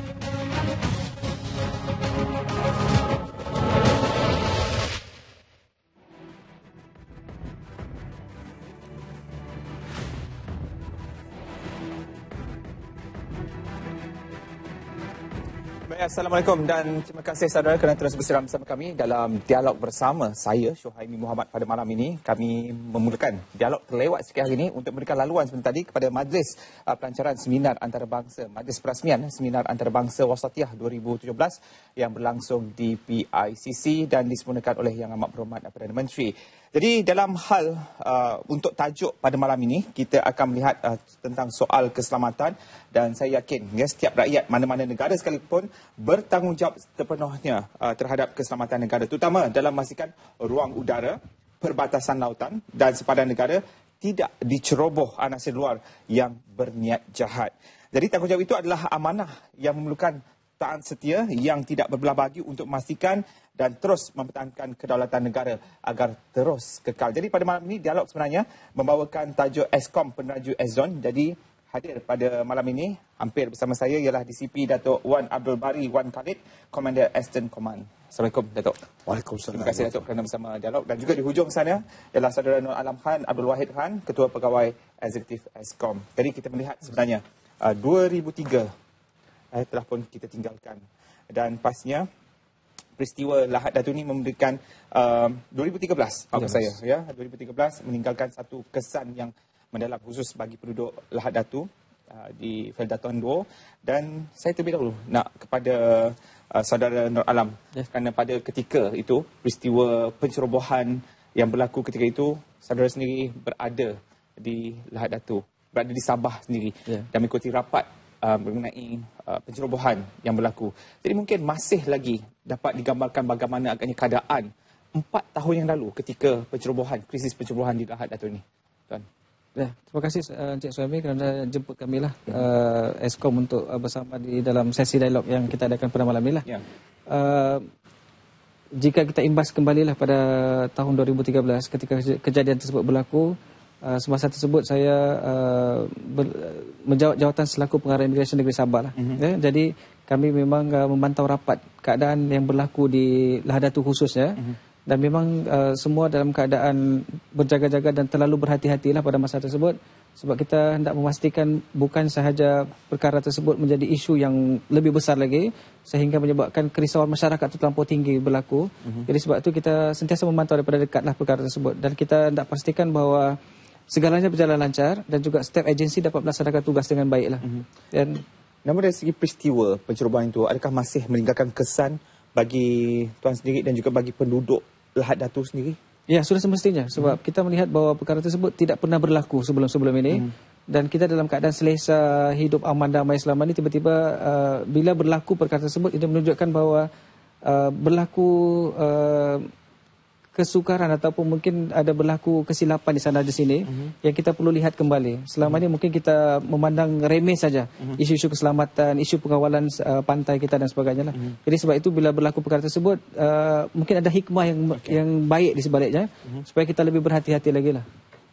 thank you Baik, Assalamualaikum dan terima kasih saudara kerana terus berseram bersama kami dalam dialog bersama saya Syuhaimi Muhammad pada malam ini. Kami memulakan dialog terlewat sikit hari ini untuk memberikan laluan sebentar tadi kepada Majlis uh, Pelancaran Seminar Antarabangsa, Majlis Perasmian Seminar Antarabangsa Wasatiyah 2017 yang berlangsung di PICC dan disempurnakan oleh Yang Amat Berhormat Perdana Menteri. Jadi dalam hal uh, untuk tajuk pada malam ini kita akan melihat uh, tentang soal keselamatan dan saya yakin ya setiap rakyat mana-mana negara sekalipun bertanggungjawab sepenuhnya uh, terhadap keselamatan negara terutama dalam memastikan ruang udara, perbatasan lautan dan sepadan negara tidak diceroboh anasir luar yang berniat jahat. Jadi tanggungjawab itu adalah amanah yang memerlukan taat setia yang tidak berbelah bagi untuk memastikan dan terus mempertahankan kedaulatan negara agar terus kekal. Jadi pada malam ini dialog sebenarnya membawakan tajuk Eskom Peneraju Ezon. Jadi hadir pada malam ini hampir bersama saya ialah DCP Datuk Wan Abdul Bari Wan Khalid, Komander Eastern Command. Assalamualaikum Datuk. Waalaikumsalam. Terima kasih Datuk kerana bersama dialog dan juga di hujung sana ialah saudara Nur Alam Khan Abdul Wahid Khan, Ketua Pegawai Eksekutif Eskom. Jadi kita melihat sebenarnya uh, 2003 eh, telah pun kita tinggalkan. Dan pasnya peristiwa Lahad Datu ini memberikan uh, 2013 apa saya ya 2013 meninggalkan satu kesan yang mendalam khusus bagi penduduk Lahad Datu uh, di Feldatuan Duo dan saya terlebih dahulu nak kepada uh, saudara Nur Alam yes. kerana pada ketika itu peristiwa pencerobohan yang berlaku ketika itu saudara sendiri berada di Lahad Datu berada di Sabah sendiri yeah. dan mengikuti rapat uh, mengenai uh, pencerobohan yang berlaku. Jadi mungkin masih lagi dapat digambarkan bagaimana agaknya keadaan empat tahun yang lalu ketika pencerobohan, krisis pencerobohan di Lahad Dato' ini. Tuan. Ya, terima kasih uh, Encik Suami kerana jemput kami lah uh, Eskom untuk uh, bersama di dalam sesi dialog yang kita adakan pada malam ini lah. Ya. Uh, jika kita imbas kembali lah pada tahun 2013 ketika kejadian tersebut berlaku, Uh, semasa tersebut saya uh, ber, menjawab jawatan selaku pengarah imigresen negeri Sabah lah. Mm-hmm. Ya, jadi kami memang uh, memantau rapat keadaan yang berlaku di Lahadatu khususnya mm-hmm. dan memang uh, semua dalam keadaan berjaga-jaga dan terlalu berhati-hatilah pada masa tersebut sebab kita hendak memastikan bukan sahaja perkara tersebut menjadi isu yang lebih besar lagi sehingga menyebabkan kerisauan masyarakat itu terlampau tinggi berlaku. Mm-hmm. Jadi sebab itu kita sentiasa memantau daripada dekatlah perkara tersebut dan kita hendak pastikan bahawa segalanya berjalan lancar dan juga setiap agensi dapat melaksanakan tugas dengan baiklah. Mm-hmm. Dan namun dari segi peristiwa pencerobohan itu adakah masih meninggalkan kesan bagi tuan sendiri dan juga bagi penduduk Lahad Datu sendiri? Ya, sudah semestinya sebab mm-hmm. kita melihat bahawa perkara tersebut tidak pernah berlaku sebelum-sebelum ini. Mm-hmm. Dan kita dalam keadaan selesa hidup aman damai selama ini tiba-tiba uh, bila berlaku perkara tersebut ini menunjukkan bahawa uh, berlaku uh, kesukaran ataupun mungkin ada berlaku kesilapan di sana di sini uh-huh. yang kita perlu lihat kembali. Selama uh-huh. ini mungkin kita memandang remeh saja uh-huh. isu-isu keselamatan, isu pengawalan uh, pantai kita dan sebagainya lah. Uh-huh. Jadi sebab itu bila berlaku perkara tersebut uh, mungkin ada hikmah yang okay. yang baik di sebaliknya uh-huh. supaya kita lebih berhati-hati lagi lah.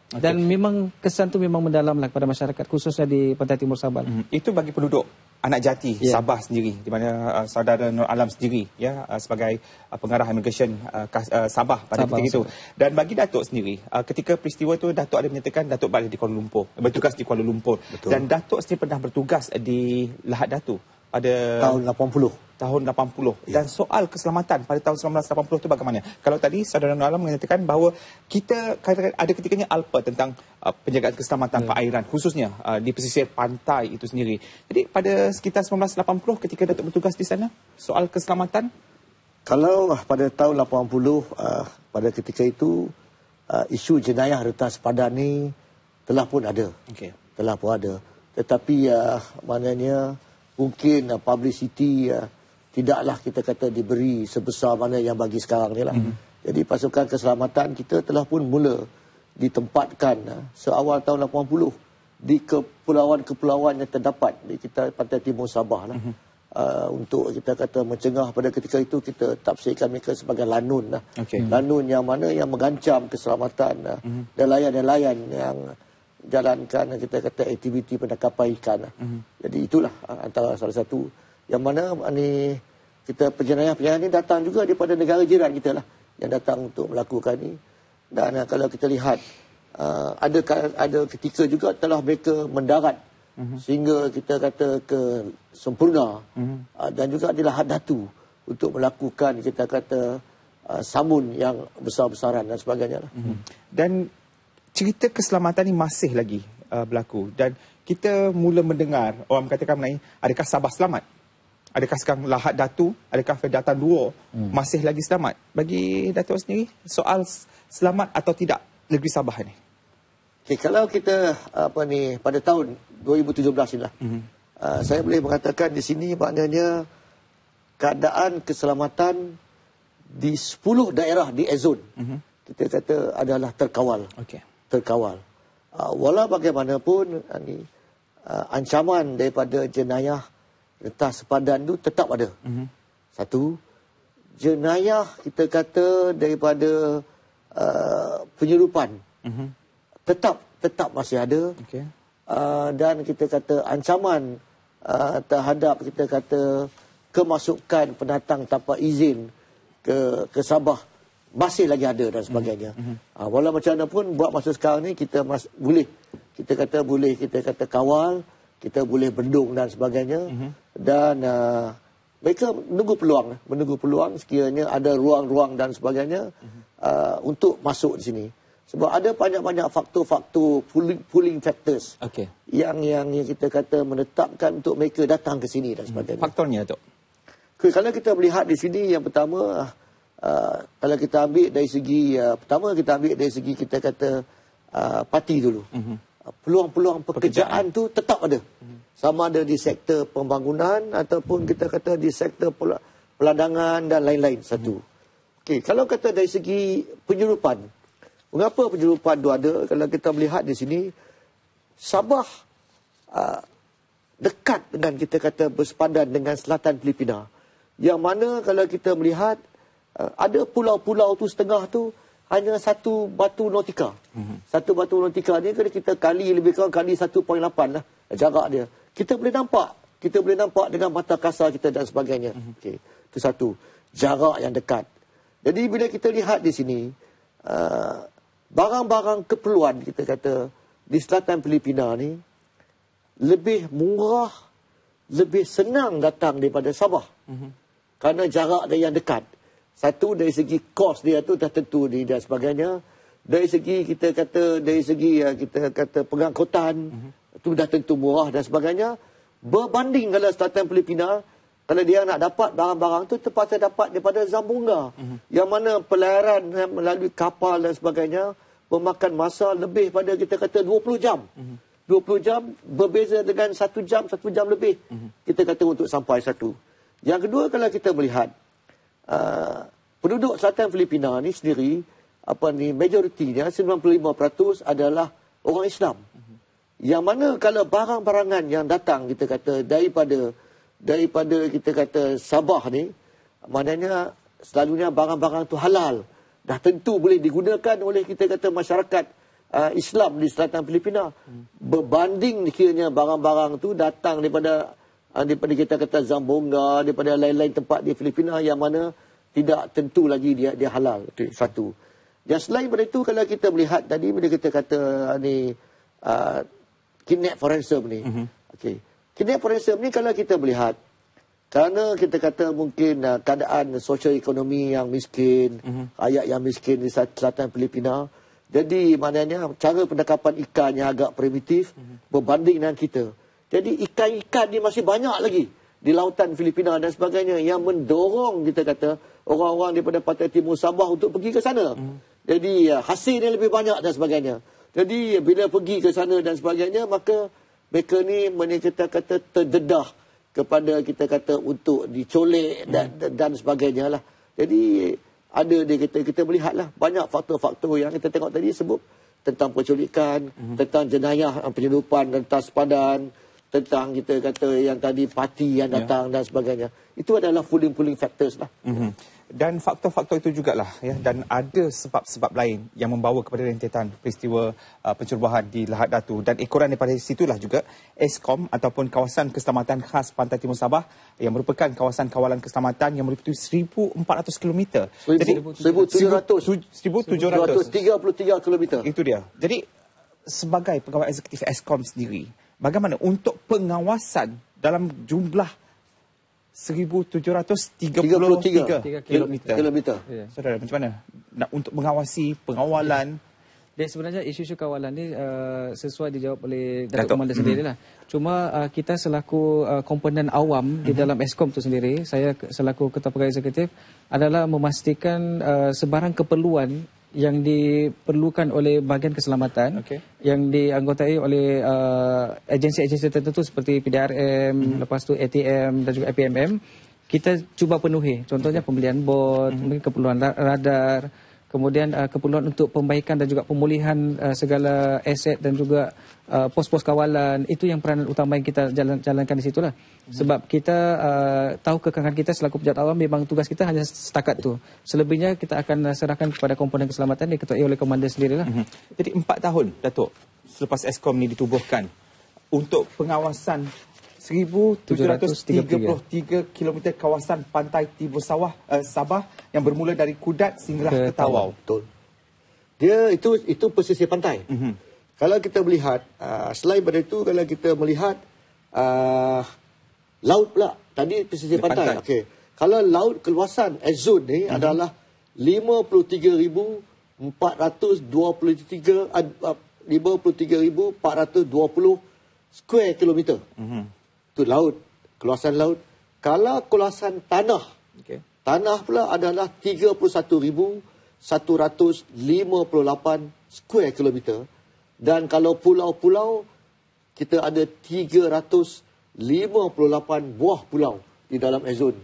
Okay. Dan memang kesan tu memang mendalam lah kepada masyarakat khususnya di Pantai Timur Sabah. Uh-huh. Itu bagi penduduk anak jati yeah. Sabah sendiri di mana uh, saudara Nur Alam sendiri ya uh, sebagai uh, pengarah immigration uh, uh, Sabah pada Sabah, ketika itu dan bagi Datuk sendiri uh, ketika peristiwa itu Datuk ada menyatakan Datuk balik di Kuala Lumpur bertugas di Kuala Lumpur Betul. dan Datuk sendiri pernah bertugas di Lahad Datu pada tahun 80 tahun 80 ya. dan soal keselamatan pada tahun 1980 itu bagaimana? Kalau tadi saudara Nur Alam menyatakan bahawa kita ada ketikanya alpa tentang uh, penjagaan keselamatan ya. perairan khususnya uh, di pesisir pantai itu sendiri. Jadi pada sekitar 1980 ketika Datuk bertugas di sana soal keselamatan? Kalau uh, pada tahun 80 uh, pada ketika itu uh, isu jenayah retas padan ni telah pun ada. Okay. telah pun ada. Tetapi uh, maknanya mungkin uh, publicity uh, tidaklah kita kata diberi sebesar mana yang bagi sekarang ni lah. Mm-hmm. Jadi pasukan keselamatan kita telah pun mula ditempatkan uh, seawal tahun 80 di kepulauan-kepulauan yang terdapat di kita pantai timur Sabah lah. Mm-hmm. Uh, untuk kita kata mencegah pada ketika itu kita tafsirkan mereka sebagai lanun lah. Okay. Lanun yang mana yang mengancam keselamatan uh, mm-hmm. nelayan-nelayan yang jalankan kita kata aktiviti penangkapan ikan. Lah. Mm-hmm. Jadi itulah uh, antara salah satu Yang mana ni kita penjenayah-penjenayah ni datang juga daripada negara jiran kita lah yang datang untuk melakukan ni. Dan uh, kalau kita lihat uh, ada ada ketika juga telah mereka mendarat uh-huh. sehingga kita kata ke sempurna uh-huh. uh, dan juga adalah had datu untuk melakukan kita kata uh, samun yang besar-besaran dan sebagainya lah. Uh-huh. Dan cerita keselamatan ini masih lagi uh, berlaku dan kita mula mendengar orang mengatakan mengenai adakah Sabah selamat? Adakah sekarang Lahad Datu, adakah Fedatan Duo hmm. masih lagi selamat? Bagi Datuk sendiri, soal selamat atau tidak negeri Sabah ini? Okay, kalau kita apa ni pada tahun 2017 inilah, hmm. uh, saya boleh mengatakan di sini maknanya keadaan keselamatan di 10 daerah di Ezon hmm. kita kata adalah terkawal. Okay terkawal. Uh, walau bagaimanapun uh, ni, uh, ancaman daripada jenayah retas sepadan itu tetap ada. Mm-hmm. Satu, jenayah kita kata daripada uh, penyelupan mm-hmm. tetap tetap masih ada. Okay. Uh, dan kita kata ancaman uh, terhadap kita kata kemasukan pendatang tanpa izin ke ke Sabah masih lagi ada dan sebagainya. Mm-hmm. Uh, walau macam mana pun buat masa sekarang ni kita mas- boleh kita kata boleh kita kata kawal, kita boleh bendung dan sebagainya mm-hmm. dan uh, mereka menunggu peluang menunggu peluang sekiranya ada ruang-ruang dan sebagainya mm-hmm. uh, untuk masuk di sini. Sebab ada banyak-banyak faktor-faktor pulling, pulling factors okay. yang, yang yang kita kata menetapkan untuk mereka datang ke sini dan sebagainya. Faktornya tu. Kalau kita melihat di sini yang pertama Uh, kalau kita ambil dari segi uh, pertama kita ambil dari segi kita kata uh, parti dulu. Uh-huh. Peluang-peluang pekerjaan, pekerjaan tu tetap ada. Uh-huh. Sama ada di sektor pembangunan ataupun kita kata di sektor peladangan dan lain-lain satu. Uh-huh. Okey, kalau kata dari segi penyeludupan. Mengapa penyeludupan tu ada? Kalau kita melihat di sini Sabah uh, dekat dengan kita kata bersepadan dengan selatan Filipina. Yang mana kalau kita melihat uh, ada pulau-pulau tu setengah tu hanya satu batu nautika. Mm-hmm. Satu batu nautika ni kalau kita kali lebih kurang kali 1.8 lah jarak dia. Kita boleh nampak. Kita boleh nampak dengan mata kasar kita dan sebagainya. Mm-hmm. Okey. Itu satu. Jarak yang dekat. Jadi bila kita lihat di sini uh, barang-barang keperluan kita kata di selatan Filipina ni lebih murah, lebih senang datang daripada Sabah. Mm-hmm. Kerana jarak dia yang dekat. Satu dari segi kos dia tu dah tentu di dan sebagainya. Dari segi kita kata dari segi ya, kita kata pengangkutan uh-huh. tu dah tentu murah dan sebagainya. Berbanding kalau selatan Filipina kalau dia nak dapat barang-barang tu terpaksa dapat daripada Zambunga. Uh-huh. Yang mana pelayaran melalui kapal dan sebagainya memakan masa lebih pada kita kata 20 jam. Uh-huh. 20 jam berbeza dengan satu jam, satu jam lebih. Uh-huh. Kita kata untuk sampai satu. Yang kedua kalau kita melihat uh, penduduk selatan Filipina ni sendiri apa ni majoritinya 95% adalah orang Islam. Yang mana kalau barang-barangan yang datang kita kata daripada daripada kita kata Sabah ni maknanya selalunya barang-barang tu halal. Dah tentu boleh digunakan oleh kita kata masyarakat uh, Islam di selatan Filipina. Uh-huh. Berbanding kiranya barang-barang tu datang daripada daripada kita kata Zambonga, daripada lain-lain tempat di Filipina yang mana tidak tentu lagi dia dia halal itu satu yang selain daripada itu kalau kita melihat tadi bila kita kata ni uh, kidnap for ransom ni mm-hmm. okey kidnap for ransom ni kalau kita melihat kerana kita kata mungkin uh, keadaan sosial ekonomi yang miskin mm-hmm. ayat yang miskin di selatan Filipina jadi maknanya cara pendekapan ikannya agak primitif mm-hmm. berbanding dengan kita jadi ikan-ikan ni masih banyak lagi di lautan Filipina dan sebagainya yang mendorong kita kata orang-orang daripada Pantai Timur Sabah untuk pergi ke sana. Hmm. Jadi ya, hasilnya lebih banyak dan sebagainya. Jadi bila pergi ke sana dan sebagainya maka mereka ni kita kata terdedah kepada kita kata untuk dicolek dan hmm. dan sebagainya lah. Jadi ada dia kita kita melihatlah banyak faktor-faktor yang kita tengok tadi sebut tentang penculikan, hmm. tentang jenayah penyeludupan dan tas padan, tentang kita kata yang tadi parti yang ya. datang yeah. dan sebagainya. Itu adalah pulling-pulling factors lah. Mm-hmm. Dan faktor-faktor itu jugalah ya dan ada sebab-sebab lain yang membawa kepada rentetan peristiwa uh, pencerobohan di Lahad Datu dan ekoran daripada situlah juga ESKOM ataupun kawasan keselamatan khas Pantai Timur Sabah yang merupakan kawasan kawalan keselamatan yang meliputi 1400 km. Jadi 1700 1733 km. Itu dia. Jadi sebagai pegawai eksekutif ESKOM sendiri bagaimana untuk pengawasan dalam jumlah 1733 kilometer. Kilometer. Ya. Saudara, macam mana nak untuk mengawasi pengawalan? Dan sebenarnya isu-isu kawalan ni uh, sesuai dijawab oleh Datuk Komander mm-hmm. sendirilah. Cuma uh, kita selaku uh, komponen awam mm-hmm. di dalam ESKOM tu sendiri, saya selaku ketua pegawai eksekutif adalah memastikan uh, sebarang keperluan yang diperlukan oleh bahagian keselamatan okay. yang dianggotai oleh uh, agensi-agensi tertentu seperti PDRM, mm-hmm. lepas tu ATM dan juga APMM kita cuba penuhi contohnya pembelian bot, mm-hmm. mungkin keperluan radar, kemudian uh, keperluan untuk pembaikan dan juga pemulihan uh, segala aset dan juga uh, pos-pos kawalan itu yang peranan utama yang kita jalan, jalankan di situlah hmm. sebab kita uh, tahu kekangan kita selaku pejabat awam memang tugas kita hanya setakat tu selebihnya kita akan serahkan kepada komponen keselamatan diketuai oleh komander sendirilah hmm. jadi empat tahun Datuk selepas ESKOM ni ditubuhkan untuk pengawasan 1733 km kawasan pantai Timur Sawah uh, Sabah yang bermula dari Kudat sehinggalah ke, ke Tawau. Betul. Dia itu itu pesisir pantai. Mm-hmm. Kalau kita melihat uh, selain daripada itu kalau kita melihat uh, laut pula tadi pesisir pantai. pantai. Okey. Kalau laut keluasan Azun ni mm-hmm. adalah 53,423 uh, 53,420 square kilometer. Mm-hmm itu laut, keluasan laut. Kalau keluasan tanah, okay. tanah pula adalah 31,158 square kilometer. Dan kalau pulau-pulau, kita ada 358 buah pulau di dalam Azon.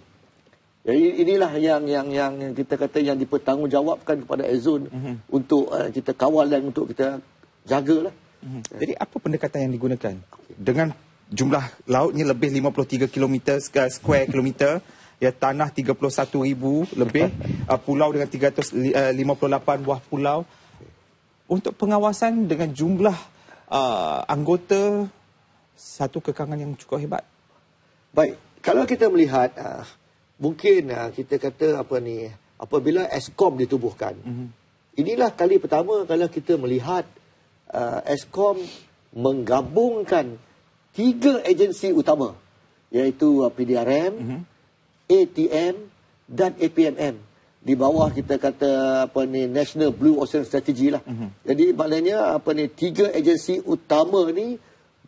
Jadi inilah yang yang yang kita kata yang dipertanggungjawabkan kepada Azon mm-hmm. untuk uh, kita kawal dan untuk kita jagalah. Mm-hmm. Jadi apa pendekatan yang digunakan dengan jumlah lautnya lebih 53 km square kilometer. Ya tanah 31,000 lebih. Uh, pulau dengan 358 uh, buah pulau. Untuk pengawasan dengan jumlah uh, anggota satu kekangan yang cukup hebat. Baik kalau kita melihat uh, mungkin uh, kita kata apa ni apabila Eskom ditubuhkan. Mm-hmm. inilah kali pertama kalau kita melihat uh, Eskom menggabungkan tiga agensi utama iaitu uh, PDRM, mm-hmm. ATM dan APMM. Di bawah kita kata apa ni National Blue Ocean Strategy lah. Mm-hmm. Jadi maknanya apa ni tiga agensi utama ni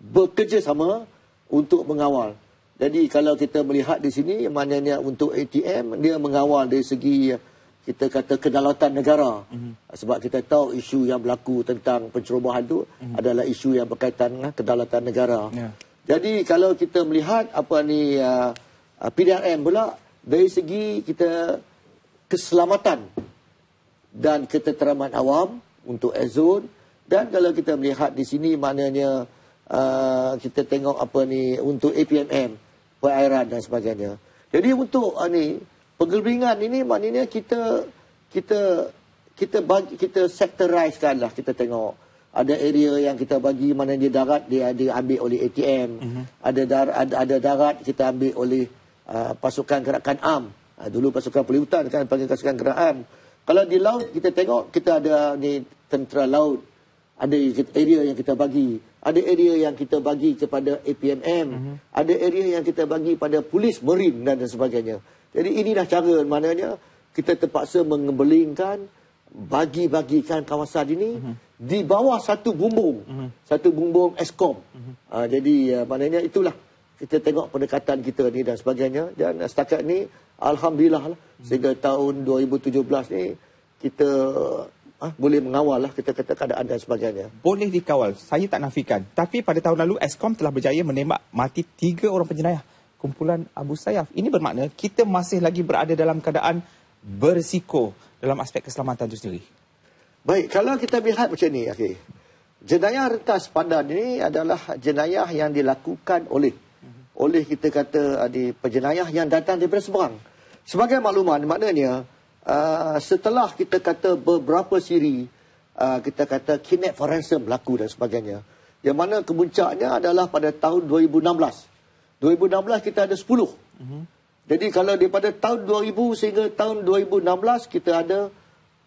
bekerjasama untuk mengawal. Jadi kalau kita melihat di sini maknanya untuk ATM dia mengawal dari segi kita kata kedaulatan negara. Mm-hmm. Sebab kita tahu isu yang berlaku tentang pencerobohan itu mm-hmm. adalah isu yang berkaitan dengan kedaulatan negara. Yeah. Jadi kalau kita melihat apa ni uh, uh PDRM pula dari segi kita keselamatan dan ketenteraman awam untuk Azon dan kalau kita melihat di sini maknanya uh, kita tengok apa ni untuk APMM perairan dan sebagainya. Jadi untuk uh, ni penggabungan ini maknanya kita kita kita bagi kita sectorizekan lah kita tengok. Ada area yang kita bagi mana dia darat dia ada ambil oleh ATM mm-hmm. ada dar ada, ada darat kita ambil oleh uh, pasukan gerakan am uh, dulu pasukan pelihutan kan panggil pasukan gerakan am kalau di laut kita tengok kita ada ni tentera laut. Ada area yang kita bagi. Ada area yang kita bagi kepada APMM mm-hmm. ada area yang kita bagi pada polis marine dan, dan sebagainya jadi inilah cara maknanya kita terpaksa mengebelingkan bagi-bagikan kawasan ini uh-huh. di bawah satu bumbung. Uh-huh. Satu bumbung Eskom. Uh-huh. Uh, jadi uh, maknanya itulah kita tengok pendekatan kita ni dan sebagainya. Dan setakat ni Alhamdulillah lah. Uh-huh. Sehingga tahun 2017 ni kita uh, boleh mengawal lah kita kata keadaan dan sebagainya. Boleh dikawal. Saya tak nafikan. Tapi pada tahun lalu Eskom telah berjaya menembak mati tiga orang penjenayah kumpulan Abu Sayyaf. Ini bermakna kita masih lagi berada dalam keadaan berisiko dalam aspek keselamatan itu sendiri. Baik, kalau kita lihat macam ni, okay. jenayah rentas padan ini adalah jenayah yang dilakukan oleh oleh kita kata uh, di penjenayah yang datang daripada seberang. Sebagai makluman maknanya uh, setelah kita kata beberapa siri uh, kita kata kidnap forensik berlaku dan sebagainya. Yang mana kemuncaknya adalah pada tahun 2016. 2016 kita ada 10. Uh-huh. Jadi kalau daripada tahun 2000 sehingga tahun 2016 kita ada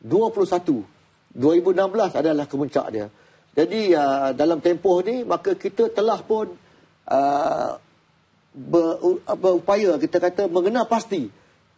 21. 2016 adalah kemuncak dia. Jadi uh, dalam tempoh ni maka kita telah pun uh, ber, berupaya kita kata mengenal pasti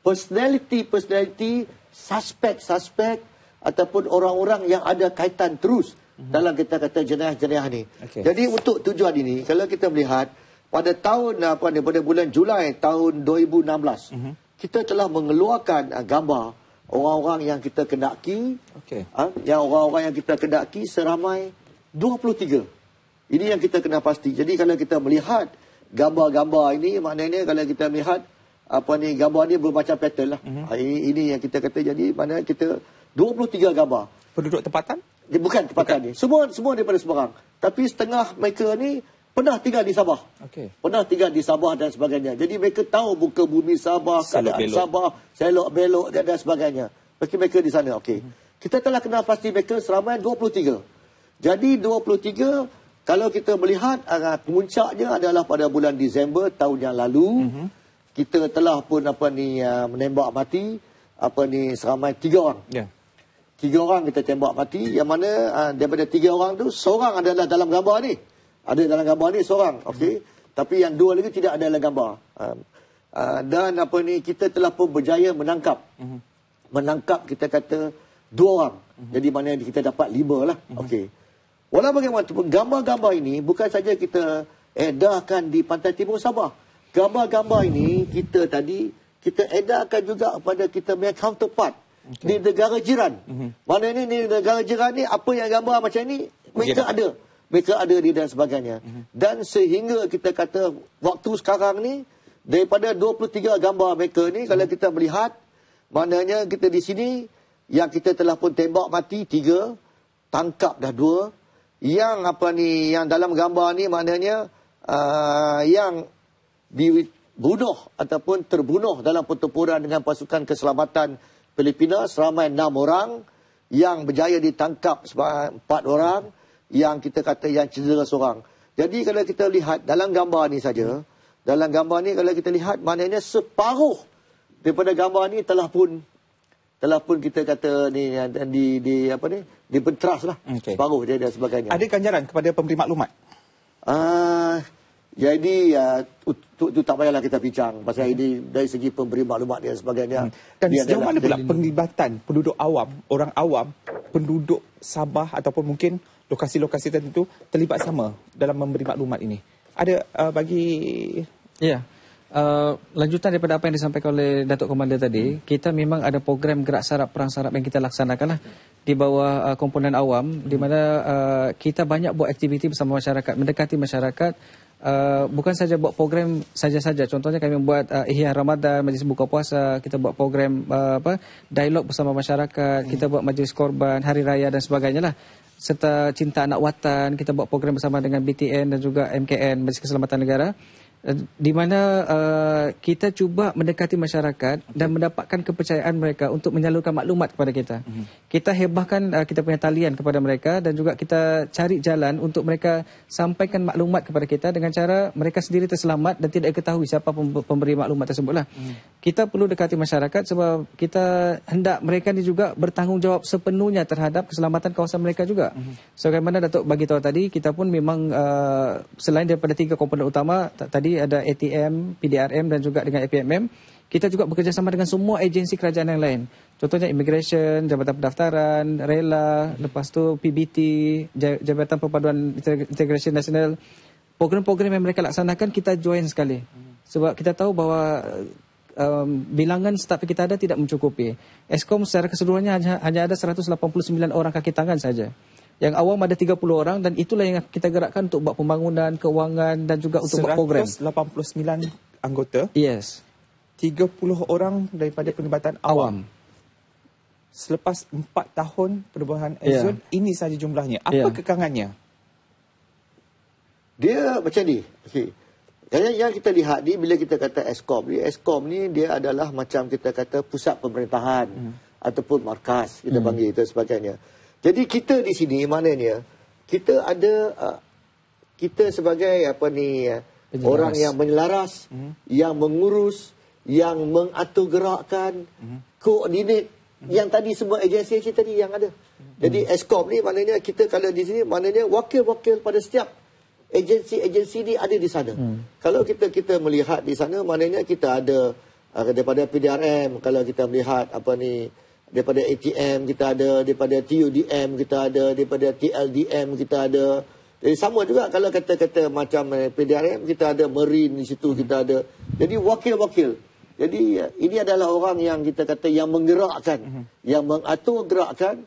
personality-personality suspek-suspek ataupun orang-orang yang ada kaitan terus mm-hmm. dalam kita kata jenayah-jenayah ni. Okay. Jadi untuk tujuan ini kalau kita melihat pada tahun apa ni pada bulan Julai tahun 2016 mm-hmm. kita telah mengeluarkan uh, gambar orang-orang yang kita kendaki okay. uh, yang orang-orang yang kita kendaki seramai 23. Ini yang kita kena pasti. Jadi kalau kita melihat gambar-gambar ini, maknanya kalau kita melihat apa ni gambar ni bermacam pattern lah. Uh-huh. Ini, ini yang kita kata jadi mana kita 23 gambar. Penduduk tempatan? Dia, bukan tempatan bukan. ni. Semua semua daripada Semarang. Tapi setengah mereka ni pernah tinggal di Sabah. Okay. Pernah tinggal di Sabah dan sebagainya. Jadi mereka tahu muka bumi Sabah, selok keadaan belok. Sabah, selok belok dan, dan sebagainya. Bagi mereka di sana. Okey. Uh-huh. Kita telah kenal pasti mereka seramai 23. Jadi 23 kalau kita melihat uh, puncaknya adalah pada bulan Disember tahun yang lalu mm-hmm. kita telah pun apa ni uh, menembak mati apa ni seramai tiga orang. Yeah. Tiga orang kita tembak mati yang mana uh, daripada tiga orang tu seorang adalah dalam gambar ni. Ada dalam gambar ni seorang. Okey. Tapi yang dua lagi tidak ada dalam gambar. Uh, uh, dan apa ni kita telah pun berjaya menangkap. Mm-hmm. Menangkap kita kata dua orang. Mm-hmm. Jadi mana kita dapat lima lah. Mm-hmm. Okey. Walau bagaimanapun, gambar-gambar ini bukan saja kita edarkan di pantai timur Sabah. Gambar-gambar ini kita tadi, kita edarkan juga kepada kita punya counterpart okay. di negara jiran. Mm-hmm. Mana ini di negara jiran ni, apa yang gambar macam ini, mereka Jiran. ada. Mereka ada di dan sebagainya. Mm-hmm. Dan sehingga kita kata, waktu sekarang ni, daripada 23 gambar mereka ni, mm-hmm. kalau mhm. kita melihat, maknanya kita di sini, yang kita telah pun tembak mati, tiga, tangkap dah dua, yang apa ni yang dalam gambar ni maknanya uh, yang dibunuh ataupun terbunuh dalam pertempuran dengan pasukan keselamatan Filipina seramai enam orang yang berjaya ditangkap empat orang yang kita kata yang cedera seorang. Jadi kalau kita lihat dalam gambar ni saja, dalam gambar ni kalau kita lihat maknanya separuh daripada gambar ni telah pun telah pun kita kata ni di di apa ni dibentras lah okay. separuh dia dan sebagainya. Ada ganjaran kepada pemberi maklumat? Uh, jadi uh, tu, tu, tak payahlah kita bincang pasal hmm. ini dari segi pemberi maklumat dan sebagainya. Hmm. Dan sejauh mana pula penglibatan penduduk awam, orang awam, penduduk Sabah ataupun mungkin lokasi-lokasi tertentu terlibat sama dalam memberi maklumat ini? Ada uh, bagi... Ya. Yeah. Uh, lanjutan daripada apa yang disampaikan oleh Datuk Komander tadi, hmm. kita memang ada program gerak sarap perang sarap yang kita laksanakan lah di bawah uh, komponen awam, hmm. di mana uh, kita banyak buat aktiviti bersama masyarakat, mendekati masyarakat. Uh, bukan saja buat program saja-saja. Contohnya kami buat uh, Ihya Ramadan, majlis buka puasa, kita buat program uh, apa dialog bersama masyarakat, hmm. kita buat majlis korban, hari raya dan sebagainya lah. Serta cinta anak watan, kita buat program bersama dengan BTN dan juga MKN, Majlis Keselamatan Negara. Eh, di mana uh, kita cuba mendekati masyarakat okay. dan mendapatkan kepercayaan mereka untuk menyalurkan maklumat kepada kita. Mm-hmm. Kita hebahkan uh, kita punya talian kepada mereka dan juga kita cari jalan untuk mereka sampaikan maklumat kepada kita dengan cara mereka sendiri terselamat dan tidak ketahui siapa pemberi maklumat tersebutlah. Mm. Kita perlu dekati masyarakat sebab kita hendak mereka ni juga bertanggungjawab sepenuhnya terhadap keselamatan kawasan mereka juga. Mm-hmm. So bagaimana Datuk bagi tahu tadi kita pun memang uh, selain daripada tiga komponen utama tadi ada ATM, PDRM dan juga dengan APMM. Kita juga bekerjasama dengan semua agensi kerajaan yang lain. Contohnya Immigration, Jabatan Pendaftaran, RELA, lepas tu PBT, Jabatan Perpaduan Integrasi Nasional. Program-program yang mereka laksanakan kita join sekali. Sebab kita tahu bahawa um, bilangan staf kita ada tidak mencukupi. Eskom secara keseluruhannya hanya, hanya ada 189 orang kaki tangan saja. Yang awam ada 30 orang dan itulah yang kita gerakkan untuk buat pembangunan, keuangan dan juga untuk buat program. 189 anggota? Yes. 30 orang daripada penglibatan awam. awam. Selepas 4 tahun perubahan Azul, yeah. ini saja jumlahnya. Apa yeah. kekangannya? dia macam ni. Okey. Yang, yang kita lihat ni bila kita kata Eskom ni, Eskom ni dia adalah macam kita kata pusat pemerintahan hmm. ataupun markas kita hmm. panggil itu sebagainya. Jadi kita di sini maknanya kita ada uh, kita sebagai apa ni uh, orang yang menyelaras, hmm. yang mengurus, yang mengatur gerakkan, hmm. koordinat hmm. yang tadi semua agensi tadi yang ada. Hmm. Jadi Eskom ni maknanya kita kalau di sini maknanya wakil-wakil pada setiap agensi-agensi ni ada di sana. Hmm. Kalau kita kita melihat di sana, maknanya kita ada uh, daripada PDRM, kalau kita melihat apa ni, daripada ATM kita ada, daripada TUDM kita ada, daripada TLDM kita ada. Jadi sama juga kalau kata-kata macam eh, PDRM, kita ada Marine di situ, hmm. kita ada. Jadi wakil-wakil. Jadi ini adalah orang yang kita kata yang menggerakkan, hmm. yang mengatur gerakkan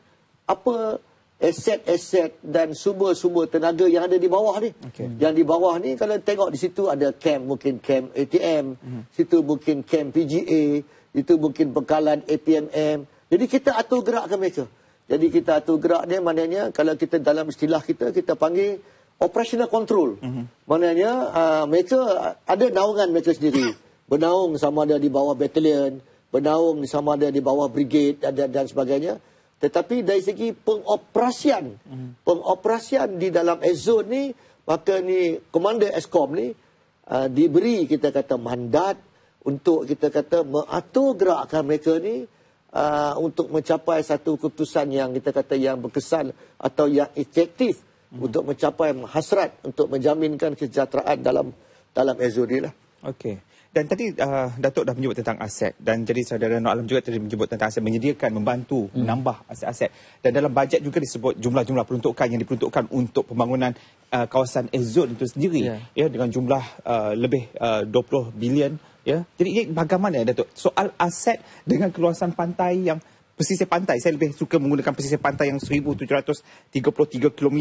apa aset-aset dan sumber-sumber tenaga yang ada di bawah ni. Okay. Yang di bawah ni kalau tengok di situ ada camp mungkin camp ATM, mm-hmm. situ mungkin camp PGA, itu mungkin bekalan APMM. Jadi kita atur gerakkan mereka. Jadi kita atur gerak ni maknanya kalau kita dalam istilah kita kita panggil operational control. Mm-hmm. Maknanya uh, mereka ada naungan mereka sendiri. Bernaung sama ada di bawah battalion, bernaung sama ada di bawah brigade dan, dan, dan sebagainya. Tetapi dari segi pengoperasian, hmm. pengoperasian di dalam zone ni, maka ni komander Eskom ni uh, diberi kita kata mandat untuk kita kata mengatur gerakan mereka ni uh, untuk mencapai satu keputusan yang kita kata yang berkesan atau yang efektif hmm. untuk mencapai hasrat untuk menjaminkan kesejahteraan dalam dalam ni lah. Okey. Dan tadi uh, Datuk dah menyebut tentang aset dan jadi saudara Nur Alam juga tadi menyebut tentang aset menyediakan membantu hmm. menambah aset-aset dan dalam bajet juga disebut jumlah-jumlah peruntukan yang diperuntukkan untuk pembangunan uh, kawasan Ezon itu sendiri yeah. ya dengan jumlah uh, lebih uh, 20 bilion ya. Jadi ini bagaimana Datuk soal aset dengan keluasan pantai yang pesisir pantai saya lebih suka menggunakan pesisir pantai yang 1733 km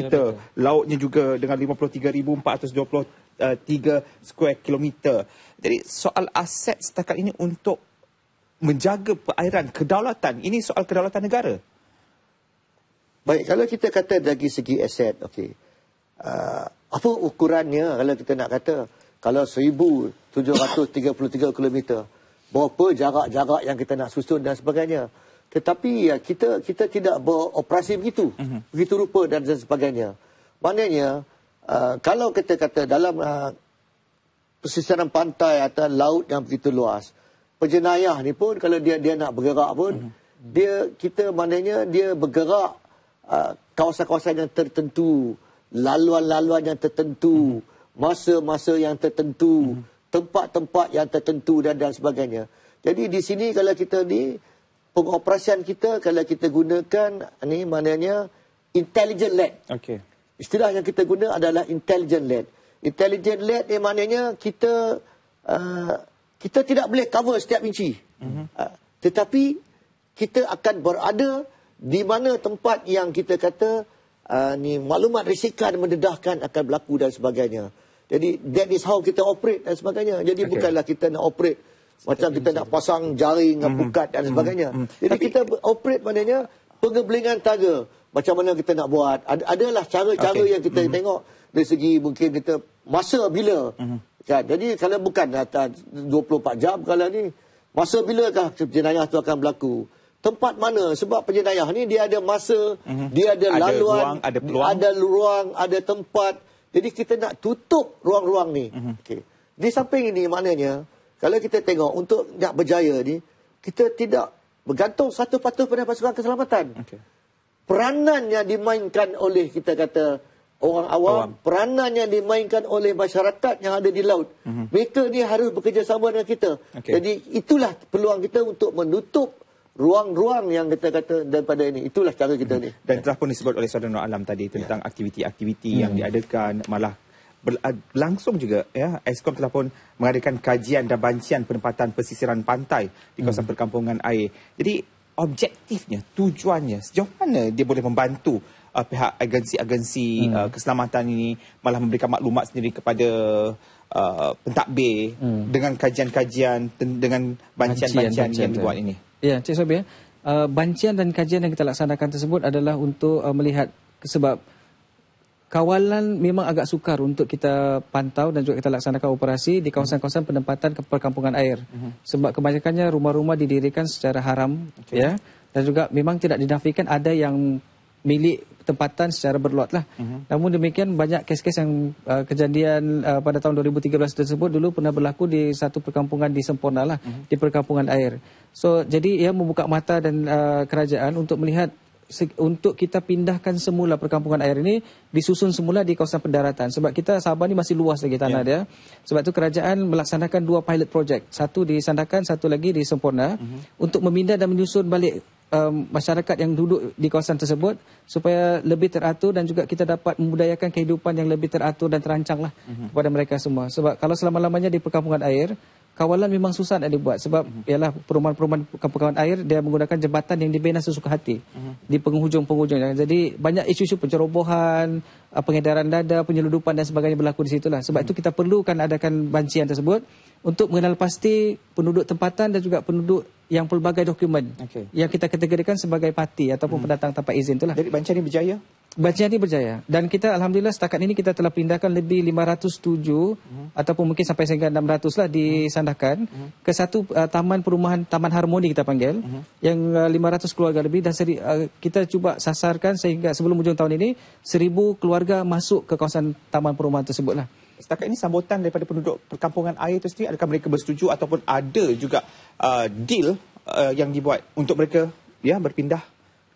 lautnya juga dengan 53420 uh, 3 square kilometer. Jadi soal aset setakat ini untuk menjaga perairan kedaulatan, ini soal kedaulatan negara. Baik, kalau kita kata dari segi aset, okey. Uh, apa ukurannya kalau kita nak kata kalau 1733 km berapa jarak-jarak yang kita nak susun dan sebagainya. Tetapi ya, kita kita tidak beroperasi begitu. Uh-huh. Begitu rupa dan sebagainya. Maknanya Uh, kalau kita kata dalam uh, pesisiran pantai atau laut yang begitu luas, penjenayah ni pun kalau dia dia nak bergerak pun, mm-hmm. dia kita maknanya dia bergerak uh, kawasan-kawasan yang tertentu, laluan-laluan yang tertentu, mm-hmm. Masa-masa yang tertentu, mm-hmm. tempat-tempat yang tertentu dan dan sebagainya. Jadi di sini kalau kita ni pengoperasian kita kalau kita gunakan ni maknanya intelligent led. Okay. Istilah yang kita guna adalah intelligent led. Intelligent led ni maknanya kita uh, kita tidak boleh cover setiap inci. Mm-hmm. Uh, tetapi kita akan berada di mana tempat yang kita kata uh, ni maklumat risikan mendedahkan akan berlaku dan sebagainya. Jadi that is how kita operate dan sebagainya. Jadi okay. bukanlah kita nak operate macam kita nak pasang jaring mm-hmm. pukat dan sebagainya. Mm-hmm. Jadi Tapi, kita operate maknanya pengebelingan taga macam mana kita nak buat. Ad, adalah cara-cara okay. yang kita mm-hmm. tengok dari segi mungkin kita masa bila. Mm-hmm. Kan? Jadi kalau bukan atas 24 jam kalau ni, masa bilakah jenayah itu akan berlaku? Tempat mana? Sebab penjenayah ni dia ada masa, mm-hmm. dia ada, ada laluan, ruang, ada, peluang. ada ruang, ada tempat. Jadi kita nak tutup ruang-ruang ni. Mm-hmm. Okay. Di samping ini maknanya, kalau kita tengok untuk nak berjaya ni, kita tidak bergantung satu patuh pada pasukan keselamatan. Okay peranan yang dimainkan oleh kita kata orang awam, awam. peranan yang dimainkan oleh masyarakat yang ada di laut. Mm-hmm. Mereka ni harus bekerjasama dengan kita. Okay. Jadi itulah peluang kita untuk menutup ruang-ruang yang kita kata daripada ini. Itulah cara kita mm-hmm. ni. Dan telah pun disebut oleh saudara Nur Alam tadi tentang ya. aktiviti-aktiviti mm. yang diadakan malah berlangsung juga ya Eskom telah pun mengadakan kajian dan bancian penempatan pesisiran pantai di kawasan hmm. perkampungan air. Jadi objektifnya, tujuannya, sejauh mana dia boleh membantu uh, pihak agensi-agensi hmm. uh, keselamatan ini malah memberikan maklumat sendiri kepada uh, pentadbir hmm. dengan kajian-kajian dengan bancian-bancian yang dibuat ini. Ya, Cik Sobi, ya. uh, bancian dan kajian yang kita laksanakan tersebut adalah untuk uh, melihat sebab kawalan memang agak sukar untuk kita pantau dan juga kita laksanakan operasi di kawasan-kawasan penempatan perkampungan air. Uh-huh. Sebab kebanyakannya rumah-rumah didirikan secara haram okay. ya dan juga memang tidak dinafikan ada yang milik tempatan secara berlot lah. Uh-huh. Namun demikian banyak kes-kes yang uh, kejadian uh, pada tahun 2013 tersebut dulu pernah berlaku di satu perkampungan di Sempurna lah, uh-huh. di perkampungan air. So jadi ia membuka mata dan uh, kerajaan untuk melihat untuk kita pindahkan semula perkampungan air ini disusun semula di kawasan pendaratan sebab kita Sabah ni masih luas lagi tanah yeah. dia sebab itu kerajaan melaksanakan dua pilot project satu di Sandakan satu lagi di Sempurna uh-huh. untuk memindah dan menyusun balik um, masyarakat yang duduk di kawasan tersebut supaya lebih teratur dan juga kita dapat memudayakan kehidupan yang lebih teratur dan terancang lah uh-huh. kepada mereka semua sebab kalau selama-lamanya di perkampungan air kawalan memang susah nak dibuat sebab uh-huh. ialah perumahan-perumahan kampung air dia menggunakan jembatan yang dibina sesuka hati uh-huh. di penghujung-penghujung jadi banyak isu-isu pencerobohan uh, pengedaran dada penyeludupan dan sebagainya berlaku di situlah sebab uh-huh. itu kita perlukan adakan bancian tersebut untuk mengenal pasti penduduk tempatan dan juga penduduk yang pelbagai dokumen okay. yang kita kategorikan sebagai parti ataupun uh-huh. pendatang tanpa izin itulah jadi bancian ini berjaya Baca ini berjaya dan kita alhamdulillah setakat ini kita telah pindahkan lebih 507 uh-huh. ataupun mungkin sampai sehingga 600 lah disandarkan uh-huh. ke satu uh, taman perumahan taman harmoni kita panggil uh-huh. yang uh, 500 keluarga lebih dan seri, uh, kita cuba sasarkan sehingga sebelum hujung tahun ini 1000 keluarga masuk ke kawasan taman perumahan tersebut lah. Setakat ini sambutan daripada penduduk perkampungan air itu sendiri adakah mereka bersetuju ataupun ada juga uh, deal uh, yang dibuat untuk mereka ya berpindah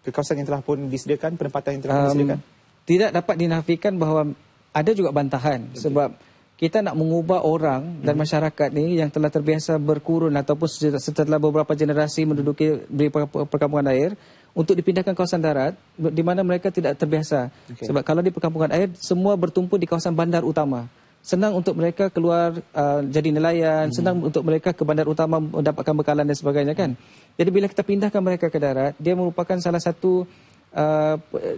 ke kawasan yang telah pun disediakan, penempatan yang telah um, disediakan? Tidak dapat dinafikan bahawa ada juga bantahan okay. sebab kita nak mengubah orang dan hmm. masyarakat ni yang telah terbiasa berkurun ataupun setelah beberapa generasi menduduki perkampungan air untuk dipindahkan kawasan darat di mana mereka tidak terbiasa. Okay. Sebab kalau di perkampungan air semua bertumpu di kawasan bandar utama. Senang untuk mereka keluar uh, jadi nelayan, hmm. senang untuk mereka ke bandar utama mendapatkan bekalan dan sebagainya kan. Jadi bila kita pindahkan mereka ke darat, dia merupakan salah satu uh,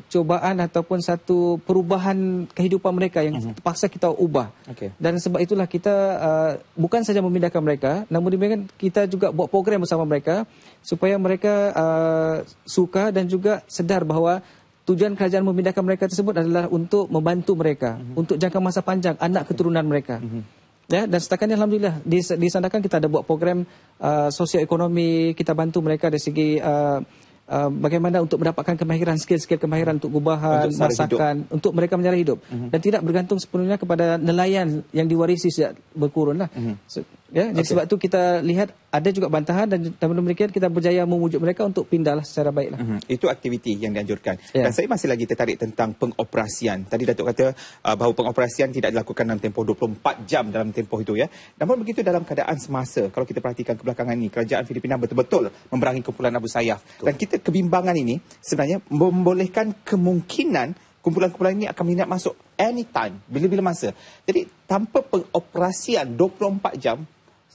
cobaan ataupun satu perubahan kehidupan mereka yang uh-huh. terpaksa kita ubah. Okay. Dan sebab itulah kita uh, bukan saja memindahkan mereka, namun demikian kita juga buat program bersama mereka supaya mereka uh, suka dan juga sedar bahawa tujuan kerajaan memindahkan mereka tersebut adalah untuk membantu mereka uh-huh. untuk jangka masa panjang anak keturunan mereka. Uh-huh. Ya, dan setakat ini Alhamdulillah di, di Sandakan kita ada buat program uh, sosioekonomi, kita bantu mereka dari segi uh, uh, bagaimana untuk mendapatkan kemahiran, skill-skill kemahiran untuk gubahan, untuk masakan, hidup. untuk mereka menyara hidup. Uh-huh. Dan tidak bergantung sepenuhnya kepada nelayan yang diwarisi sejak berkurun. Lah. Uh-huh. So, ya, jadi okay. sebab itu kita lihat ada juga bantahan dan dan demikian kita berjaya memujuk mereka untuk pindahlah secara baiklah. Mm-hmm. Itu aktiviti yang dianjurkan. Yeah. Dan saya masih lagi tertarik tentang pengoperasian. Tadi Datuk kata uh, bahawa pengoperasian tidak dilakukan dalam tempoh 24 jam dalam tempoh itu ya. Namun begitu dalam keadaan semasa kalau kita perhatikan kebelakangan ini kerajaan Filipina betul-betul memerangi kumpulan Abu Sayyaf betul. dan kita kebimbangan ini sebenarnya membolehkan kemungkinan kumpulan-kumpulan ini akan minat masuk anytime bila-bila masa. Jadi tanpa pengoperasian 24 jam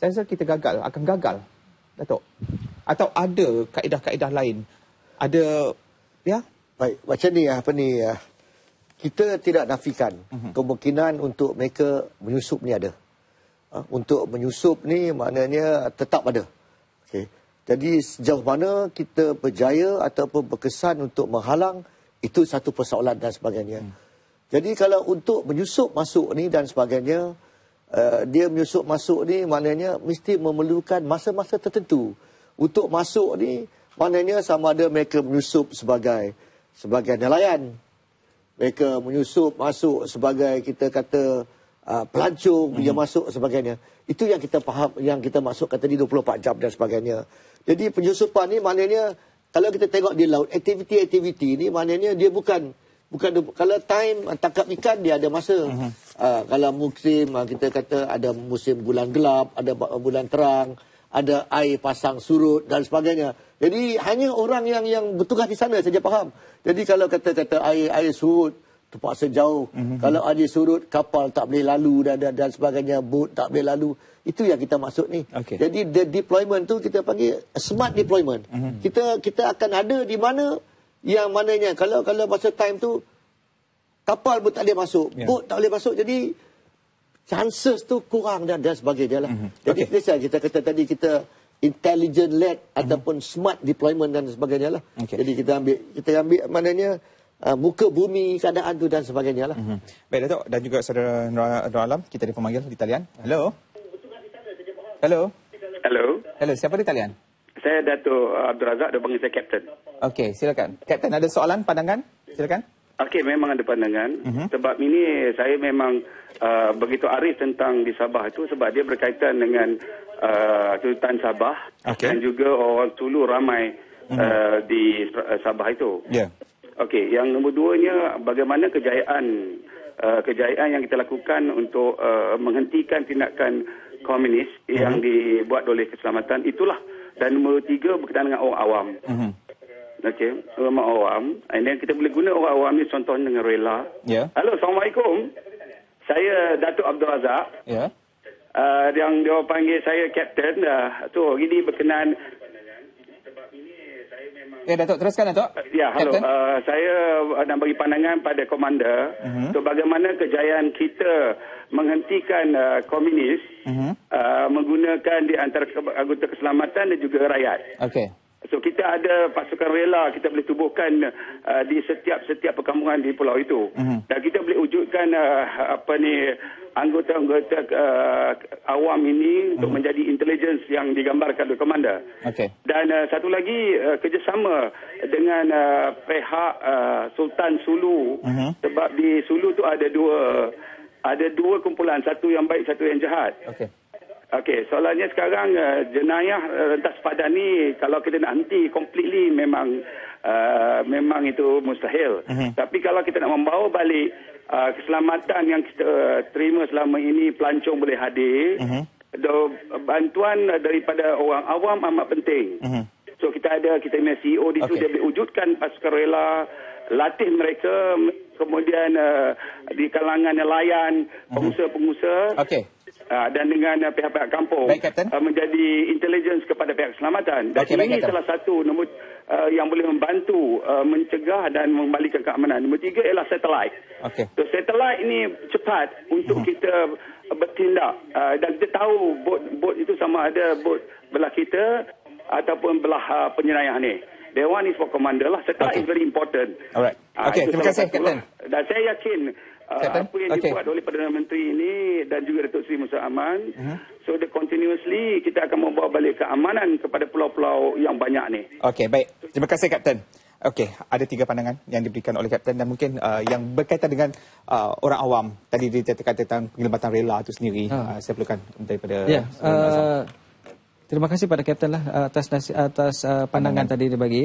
saya rasa kita gagal, akan gagal. Datuk. Atau ada kaedah-kaedah lain. Ada, ya? Baik, macam ni apa ni ya. Kita tidak nafikan uh-huh. kemungkinan untuk mereka menyusup ni ada. Uh, untuk menyusup ni maknanya tetap ada. Okay. Jadi sejauh mana kita berjaya ataupun berkesan untuk menghalang, itu satu persoalan dan sebagainya. Uh-huh. Jadi kalau untuk menyusup masuk ni dan sebagainya, uh, dia menyusup masuk ni maknanya mesti memerlukan masa-masa tertentu. Untuk masuk ni maknanya sama ada mereka menyusup sebagai sebagai nelayan. Mereka menyusup masuk sebagai kita kata uh, pelancong, dia masuk sebagainya. Itu yang kita faham, yang kita masukkan tadi 24 jam dan sebagainya. Jadi penyusupan ni maknanya kalau kita tengok di laut, aktiviti-aktiviti ni maknanya dia bukan bukan kalau time tangkap ikan dia ada masa. Uh-huh. Uh, kalau musim uh, kita kata ada musim bulan gelap, ada bulan terang, ada air pasang surut dan sebagainya. Jadi hanya orang yang yang bertugas di sana saja faham. Jadi kalau kata-kata air air surut terpaksa jauh. Uh-huh. Kalau air surut kapal tak boleh lalu dan dan, dan sebagainya, boat tak boleh lalu. Itu yang kita masuk ni. Okay. Jadi the deployment tu kita panggil smart deployment. Uh-huh. Kita kita akan ada di mana yang mananya kalau kalau masa time tu kapal pun tak boleh masuk, yeah. boat tak boleh masuk. Jadi chances tu kurang dan dan sebagainya lah. Mm-hmm. Jadi okay. kita kata tadi kita intelligent led mm-hmm. ataupun smart deployment dan sebagainya lah. Okay. Jadi kita ambil kita ambil mananya uh, muka bumi keadaan tu dan sebagainya lah. Mm-hmm. Baik Datuk dan juga saudara Nur Alam kita dipanggil di talian. Hello. Hello. Hello. Hello, siapa di talian? Saya Datuk Abdul Razak, dia panggil saya Captain. Okey, silakan. Captain ada soalan, pandangan? Silakan. Okey, memang ada pandangan. Uh-huh. Sebab ini saya memang uh, begitu arif tentang di Sabah itu sebab dia berkaitan dengan uh, Sultan Sabah okay. dan juga orang Tulu ramai uh-huh. uh, di uh, Sabah itu. Yeah. Okey, yang nombor duanya bagaimana kejayaan uh, kejayaan yang kita lakukan untuk uh, menghentikan tindakan komunis uh-huh. yang dibuat oleh keselamatan itulah dan nombor tiga berkaitan dengan orang awam. Uh-huh. Okey, orang awam. And then kita boleh guna orang awam ni contohnya dengan rela. Ya. Yeah. Halo, Assalamualaikum. Saya Datuk Abdul Razak. Ya. Yeah. Uh, yang dia panggil saya Captain. Uh, tu, ini berkenan Ya, Datuk, teruskan, Datuk. Ya, halo. Uh, saya nak bagi pandangan pada komander uh-huh. untuk bagaimana kejayaan kita menghentikan uh, komunis uh-huh. uh, menggunakan di antara anggota keselamatan dan juga rakyat. Okey. So kita ada pasukan rela kita boleh tubuhkan uh, di setiap setiap perkampungan di pulau itu. Uh-huh. Dan kita boleh wujudkan uh, apa ni anggota-anggota uh, awam ini uh-huh. untuk menjadi intelligence yang digambarkan oleh komander. Okay. Dan uh, satu lagi uh, kerjasama dengan uh, pihak uh, Sultan Sulu uh-huh. sebab di Sulu tu ada dua ada dua kumpulan, satu yang baik, satu yang jahat. Okay. Okey, soalannya sekarang uh, jenayah uh, rentas padan ni kalau kita nak henti completely memang uh, memang itu mustahil. Uh-huh. Tapi kalau kita nak membawa balik uh, keselamatan yang kita uh, terima selama ini pelancong boleh hadir, uh-huh. bantuan daripada orang awam amat penting. Uh-huh. So kita ada kita punya CEO di situ okay. dia boleh wujudkan pasukan rela latih mereka kemudian uh, di kalangan nelayan pengusaha-pengusaha okay. Uh, dan dengan uh, pihak-pihak kampung Baik, uh, menjadi intelligence kepada pihak keselamatan. Dan okay, ini baik, salah satu nombor uh, yang boleh membantu uh, mencegah dan membalikan keamanan. Nombor tiga ialah satelit. Okay. So, satelit ini cepat untuk uh-huh. kita bertindak. Uh, dan kita tahu bot-bot itu sama ada bot belah kita ataupun belah uh, penyerayah ni. That one is for commander lah. Satelit okay. is very important. Alright. Okay, uh, terima kasih, Captain. Dan saya yakin Uh, apa yang okay. dibuat oleh Perdana Menteri ini dan juga Datuk Seri Musa Aman. Uh-huh. So, the continuously kita akan membawa balik keamanan kepada pulau-pulau yang banyak ni. Okey, baik. Terima kasih, Kapten. Okey, ada tiga pandangan yang diberikan oleh Kapten dan mungkin uh, yang berkaitan dengan uh, orang awam. Tadi dia kata tentang pengelibatan rela itu sendiri. Uh. Uh, saya perlukan daripada... Ya, yeah. uh, terima kasih pada Kapten lah uh, atas, atas uh, pandangan, pandangan tadi dia bagi.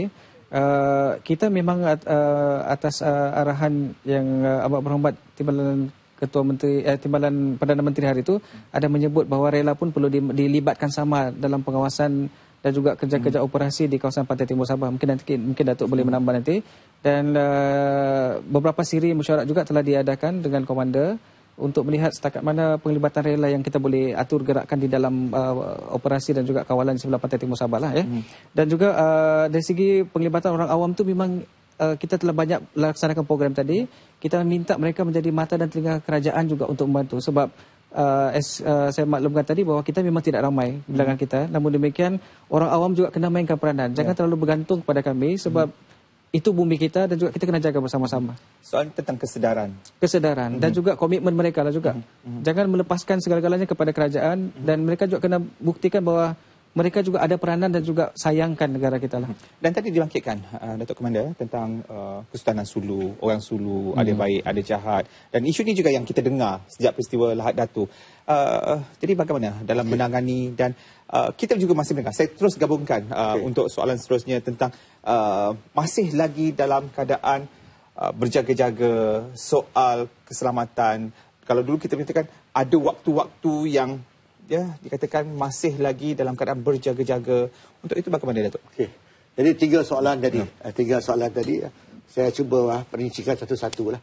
Uh, kita memang uh, atas uh, arahan yang uh, amat berhormat timbalan ketua menteri eh, timbalan perdana menteri hari itu ada menyebut bahawa rela pun perlu dilibatkan sama dalam pengawasan dan juga kerja-kerja hmm. operasi di kawasan pantai timur Sabah mungkin nanti mungkin datuk boleh menambah nanti dan uh, beberapa siri mesyuarat juga telah diadakan dengan komander untuk melihat setakat mana penglibatan rela yang kita boleh atur gerakan di dalam uh, operasi dan juga kawalan di sebelah pantai timur Sabah lah ya. Hmm. Dan juga uh, dari segi penglibatan orang awam tu memang uh, kita telah banyak laksanakan program tadi. Kita minta mereka menjadi mata dan telinga kerajaan juga untuk membantu sebab uh, as, uh, saya maklumkan tadi bahawa kita memang tidak ramai hmm. kita. Namun demikian orang awam juga kena mainkan peranan. Jangan ya. terlalu bergantung kepada kami sebab hmm itu bumi kita dan juga kita kena jaga bersama-sama. Soal tentang kesedaran. Kesedaran mm-hmm. dan juga komitmen mereka lah juga. Mm-hmm. Jangan melepaskan segala-galanya kepada kerajaan mm-hmm. dan mereka juga kena buktikan bahawa mereka juga ada peranan dan juga sayangkan negara kita lah. Mhm. Dan tadi dibangkitkan uh, Datuk Komander tentang uh, Kesultanan Sulu, orang Sulu, hmm. ada baik, ada jahat. Dan isu ini juga yang kita dengar sejak peristiwa Lahad Datu. Uh, jadi bagaimana dalam okay. menangani dan uh, kita juga masih mendengar. Saya terus gabungkan uh, okay. untuk soalan seterusnya tentang uh, masih lagi dalam keadaan uh, berjaga-jaga soal keselamatan. Kalau dulu kita mengatakan ada waktu-waktu yang ya dikatakan masih lagi dalam keadaan berjaga-jaga. Untuk itu bagaimana Datuk? Okey. Jadi tiga soalan tadi. Hmm. Tiga soalan tadi saya cuba uh, perincikan satu-satu lah.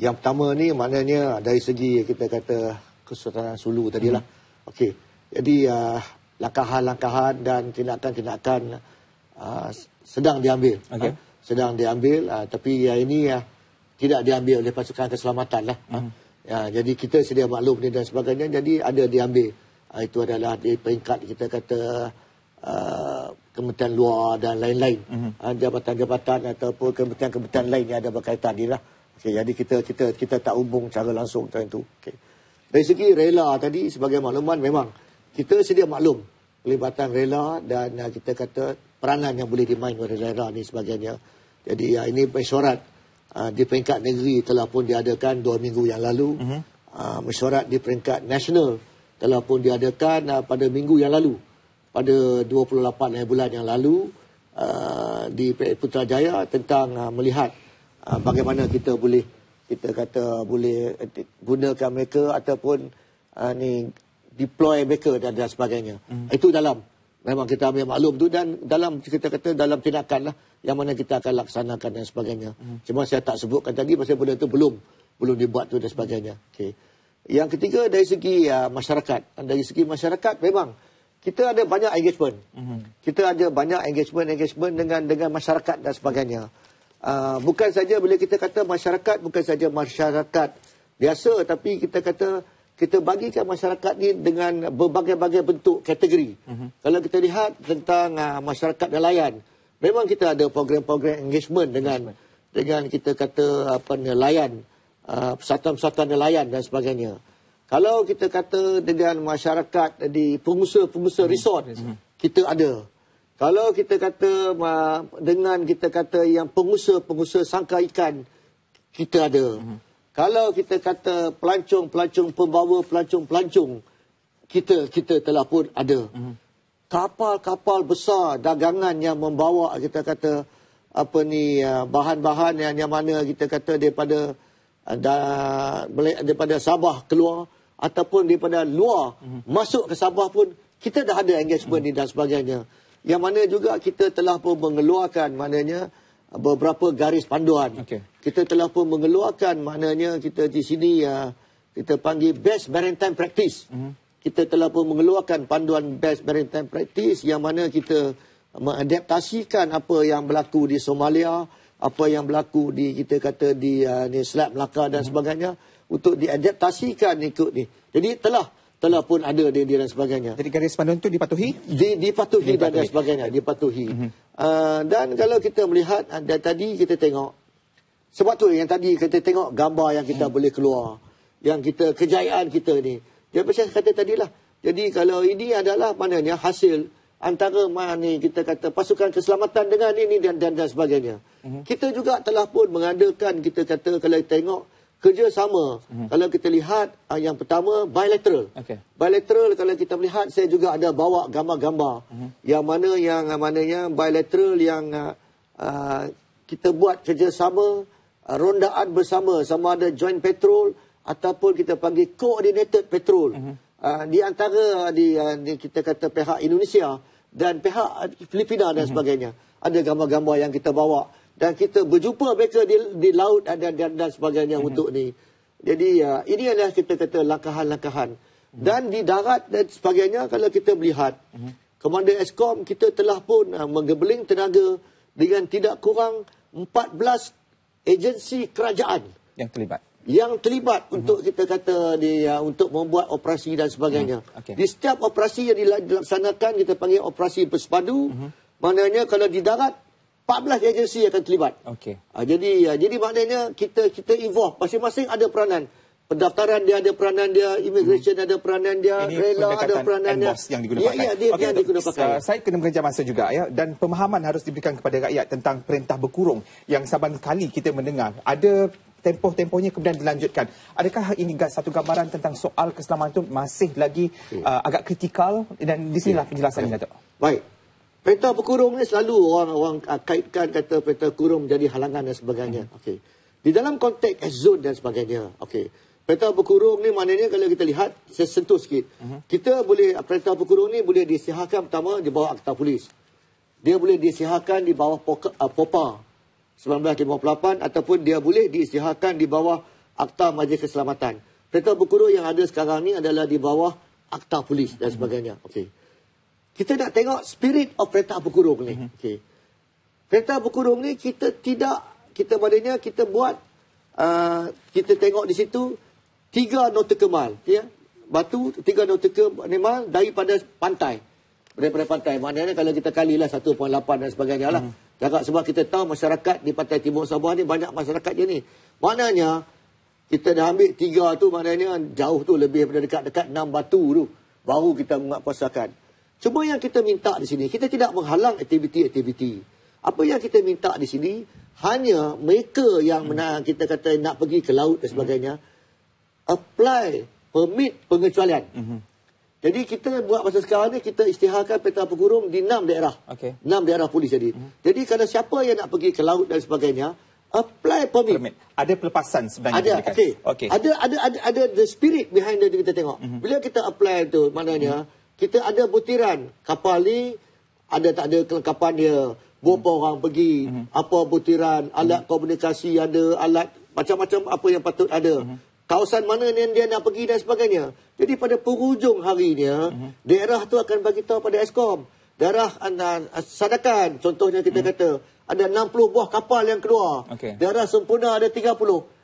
Yang pertama ni maknanya dari segi kita kata Kesultanan Sulu tadi lah. Hmm. Okey. Jadi uh, langkahan-langkahan dan tindakan-tindakan uh, sedang diambil. Okay. Uh, sedang diambil uh, tapi uh, ini uh, tidak diambil oleh pasukan keselamatan lah. Hmm. Uh, ya, jadi kita sedia maklum ni dan sebagainya jadi ada diambil itu adalah di peringkat kita kata uh, kementerian luar dan lain-lain uh, jabatan-jabatan ataupun kementerian-kementerian lain yang ada berkaitan ni lah. Okay, jadi kita kita kita tak hubung cara langsung macam itu. Okay. Dari segi rela tadi sebagai makluman memang kita sedia maklum pelibatan rela dan uh, kita kata peranan yang boleh dimain oleh rela ni sebagainya. Jadi uh, ini mesyuarat uh, di peringkat negeri telah pun diadakan dua minggu yang lalu. Uh-huh. Uh, mesyuarat di peringkat nasional telah pun diadakan uh, pada minggu yang lalu pada 28 bulan yang lalu uh, di Putrajaya tentang uh, melihat uh, bagaimana kita boleh kita kata boleh gunakan mereka ataupun uh, ni deploy mereka dan, dan sebagainya. Hmm. Itu dalam memang kita ambil maklum tu dan dalam kita kata dalam tindakan lah yang mana kita akan laksanakan dan sebagainya. Hmm. Cuma saya tak sebutkan tadi pasal benda tu belum belum dibuat tu dan sebagainya. Okay. Yang ketiga dari segi uh, masyarakat. Dari segi masyarakat memang kita ada banyak engagement. Mm-hmm. Kita ada banyak engagement-engagement dengan dengan masyarakat dan sebagainya. Uh, bukan saja bila kita kata masyarakat, bukan saja masyarakat biasa, tapi kita kata kita bagikan masyarakat ni dengan berbagai-bagai bentuk kategori. Mm-hmm. Kalau kita lihat tentang uh, masyarakat nelayan, memang kita ada program-program engagement dengan dengan kita kata apa nelayan, uh, persatuan-persatuan nelayan dan sebagainya. Kalau kita kata dengan masyarakat di pengusaha-pengusaha resort, hmm. kita ada. Kalau kita kata dengan kita kata yang pengusaha-pengusaha sangka ikan, kita ada. Hmm. Kalau kita kata pelancong-pelancong pembawa pelancong-pelancong, kita kita telah pun ada. Hmm. Kapal-kapal besar dagangan yang membawa kita kata apa ni uh, bahan-bahan yang yang mana kita kata daripada uh, daripada Sabah keluar ataupun daripada luar mm-hmm. masuk ke Sabah pun kita dah ada engagement mm-hmm. dan sebagainya. Yang mana juga kita telah pun mengeluarkan maknanya beberapa garis panduan. Okay. Kita telah pun mengeluarkan maknanya kita di sini ya kita panggil best maritime practice. Mm-hmm. Kita telah pun mengeluarkan panduan best maritime practice yang mana kita mengadaptasikan apa yang berlaku di Somalia, apa yang berlaku di kita kata di uh, ni Selat Melaka dan mm-hmm. sebagainya untuk diadaptasikan ikut ni. Jadi telah telah pun ada dia, dia dan sebagainya. Jadi garis panduan itu dipatuhi? Di, dipatuhi, dipatuhi dan, dan sebagainya. Dipatuhi. Mm-hmm. Uh, dan kalau kita melihat, uh, dan tadi kita tengok, sebab tu yang tadi kita tengok gambar yang kita mm. boleh keluar. Yang kita, kejayaan kita ni. Dia macam kata tadilah. Jadi kalau ini adalah maknanya hasil antara mana kita kata pasukan keselamatan dengan ini dan dan, dan sebagainya. Mm-hmm. Kita juga telah pun mengadakan kita kata kalau tengok kerjasama. Mm-hmm. Kalau kita lihat uh, yang pertama bilateral. Okay. Bilateral kalau kita melihat saya juga ada bawa gambar-gambar mm-hmm. yang mana yang uh, mananya bilateral yang uh, uh, kita buat kerjasama uh, rondaan bersama sama ada joint patrol ataupun kita panggil coordinated patrol. Mm-hmm. Uh, di antara di, uh, di kita kata pihak Indonesia dan pihak Filipina dan mm-hmm. sebagainya. Ada gambar-gambar yang kita bawa dan kita berjumpa mereka di, di laut dan, dan, dan sebagainya mm-hmm. untuk ni. Jadi uh, ini adalah kita kata langkahan-langkahan. Mm-hmm. Dan di darat dan sebagainya kalau kita melihat mm-hmm. Komander Eskom kita telah pun uh, menggebeling tenaga dengan tidak kurang 14 agensi kerajaan yang terlibat yang terlibat mm-hmm. untuk kita kata di uh, untuk membuat operasi dan sebagainya. Mm, okay. Di setiap operasi yang dilaksanakan kita panggil operasi bersepadu. Mm-hmm. Maknanya kalau di darat 14 agensi akan terlibat. Okey. Uh, jadi uh, jadi maknanya kita kita involve masing-masing ada peranan. Pendaftaran dia ada peranan dia, immigration hmm. ada peranan dia, Ini rela ada peranan dia. yang digunakan. Ya, ya dia, okay, dia digunakan. Uh, saya kena mengejar masa juga ya dan pemahaman harus diberikan kepada rakyat tentang perintah berkurung yang saban kali kita mendengar. Ada tempoh-tempohnya kemudian dilanjutkan. Adakah ini satu gambaran tentang soal keselamatan itu masih lagi okay. uh, agak kritikal dan di sinilah okay. penjelasannya okay. Datuk. Baik. Peta berkurung ni selalu orang-orang kaitkan kata peta kurung menjadi halangan dan sebagainya. Hmm. Okey. Di dalam konteks zone dan sebagainya. Okey. Peta berkurung ni maknanya kalau kita lihat, saya sentuh sikit. Hmm. Kita boleh, peta berkurung ni boleh disiharkan pertama di bawah Akta Polis. Dia boleh disiharkan di bawah POPA 1958 ataupun dia boleh disiharkan di bawah Akta Majlis Keselamatan. Peta berkurung yang ada sekarang ni adalah di bawah Akta Polis dan sebagainya. Okey kita nak tengok spirit of kereta berkurung ni. Mm-hmm. Okay. Kereta berkurung ni kita tidak, kita maknanya kita buat, uh, kita tengok di situ, tiga nautical mile. Ya? Batu, tiga nautical mile daripada pantai. daripada pantai. Maknanya kalau kita kalilah 1.8 dan sebagainya lah. Hmm. Jangan sebab kita tahu masyarakat di pantai timur Sabah ni banyak masyarakat je ni. Maknanya kita dah ambil tiga tu maknanya jauh tu lebih daripada dekat-dekat enam batu tu. Baru kita menguatkuasakan. Cuma yang kita minta di sini, kita tidak menghalang aktiviti-aktiviti. Apa yang kita minta di sini, hanya mereka yang hmm. kita kata nak pergi ke laut dan sebagainya, apply permit pengecualian. Hmm. Jadi kita buat masa sekarang ni kita istiharkan peta pegurung di enam daerah. Okay. Enam daerah polis jadi. Hmm. Jadi kalau siapa yang nak pergi ke laut dan sebagainya, apply permit. permit. Ada pelepasan sebenarnya. Ada. Okey. Okay. Ada ada ada ada the spirit behind itu kita tengok. Mm-hmm. Bila kita apply tu maknanya mm-hmm. kita ada butiran kapal ni ada tak ada kelengkapan dia. Berapa mm-hmm. orang pergi, mm-hmm. apa butiran, alat mm-hmm. komunikasi ada, alat macam-macam apa yang patut ada. Mm-hmm kawasan mana yang dia nak pergi dan sebagainya. Jadi pada penghujung harinya, uh-huh. daerah tu akan bagi tahu pada Eskom. Daerah anda sadakan, contohnya kita uh-huh. kata, ada 60 buah kapal yang keluar. Okay. Daerah sempurna ada 30.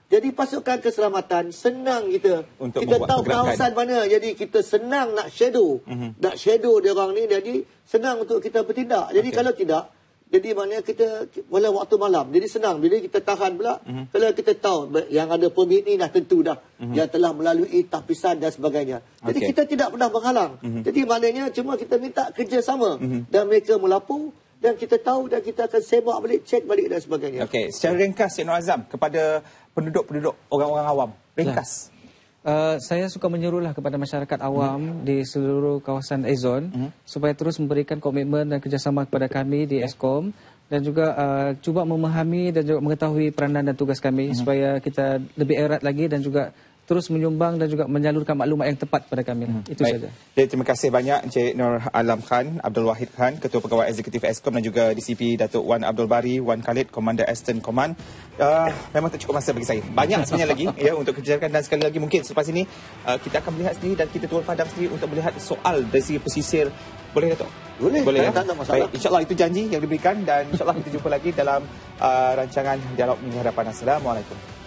Jadi pasukan keselamatan senang kita. Untuk kita tahu pergerakan. kawasan mana. Jadi kita senang nak shadow. Uh-huh. Nak shadow dia orang ni. Jadi senang untuk kita bertindak. Jadi okay. kalau tidak, jadi maknanya kita boleh waktu malam. Jadi senang. Bila kita tahan pula. Uh-huh. Kalau kita tahu yang ada permit ni dah tentu dah. Uh-huh. Yang telah melalui tapisan dan sebagainya. Jadi okay. kita tidak pernah menghalang. Uh-huh. Jadi maknanya cuma kita minta kerjasama. Uh-huh. Dan mereka melapor. Dan kita tahu dan kita akan semak balik, cek balik dan sebagainya. Okey, secara ringkas Cik Nur Azam kepada penduduk-penduduk orang-orang awam. Ringkas. Uh, saya suka menyuruhlah kepada masyarakat awam hmm. di seluruh kawasan Ezon hmm. supaya terus memberikan komitmen dan kerjasama kepada kami di Eskom dan juga uh, cuba memahami dan juga mengetahui peranan dan tugas kami hmm. supaya kita lebih erat lagi dan juga terus menyumbang dan juga menyalurkan maklumat yang tepat pada kami. Hmm. Itu Baik. saja. Jadi, terima kasih banyak Encik Nur Alam Khan, Abdul Wahid Khan, Ketua Pegawai Eksekutif Eskom dan juga DCP Datuk Wan Abdul Bari, Wan Khalid, Komander Eastern Command. Uh, memang tak cukup masa bagi saya. Banyak sebenarnya lagi ya untuk kerjakan dan sekali lagi mungkin selepas ini uh, kita akan melihat sendiri dan kita turun padang sendiri untuk melihat soal dari segi pesisir. Boleh Datuk? Boleh. Boleh ya? Tak ada masalah. Baik, insyaAllah itu janji yang diberikan dan insyaAllah kita jumpa lagi dalam uh, rancangan Dialog Minggu Hadapan. Assalamualaikum.